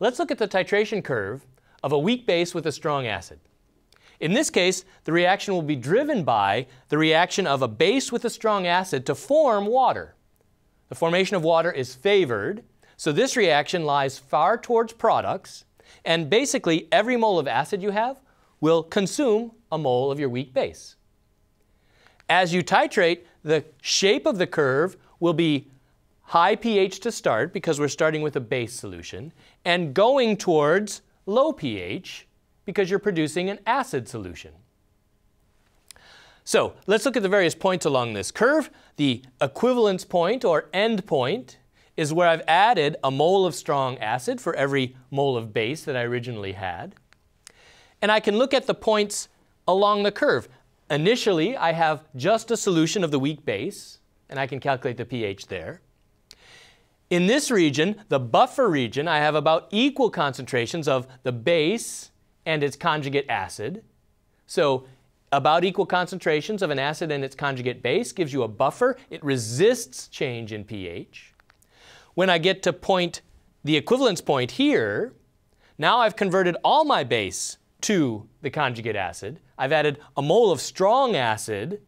Let's look at the titration curve of a weak base with a strong acid. In this case, the reaction will be driven by the reaction of a base with a strong acid to form water. The formation of water is favored, so this reaction lies far towards products, and basically every mole of acid you have will consume a mole of your weak base. As you titrate, the shape of the curve will be high pH to start because we're starting with a base solution, and going towards low pH because you're producing an acid solution. So let's look at the various points along this curve. The equivalence point or end point is where I've added a mole of strong acid for every mole of base that I originally had. And I can look at the points along the curve. Initially, I have just a solution of the weak base, and I can calculate the pH there. In this region, the buffer region, I have about equal concentrations of the base and its conjugate acid. So about equal concentrations of an acid and its conjugate base gives you a buffer. It resists change in pH. When I get to point, the equivalence point here, now I've converted all my base to the conjugate acid. I've added a mole of strong acid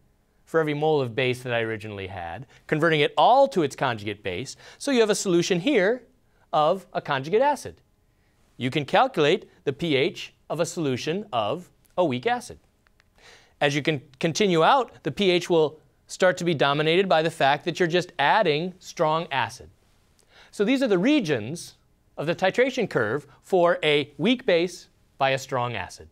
for every mole of base that I originally had, converting it all to its conjugate base. So you have a solution here of a conjugate acid. You can calculate the pH of a solution of a weak acid. As you can continue out, the pH will start to be dominated by the fact that you're just adding strong acid. So these are the regions of the titration curve for a weak base by a strong acid.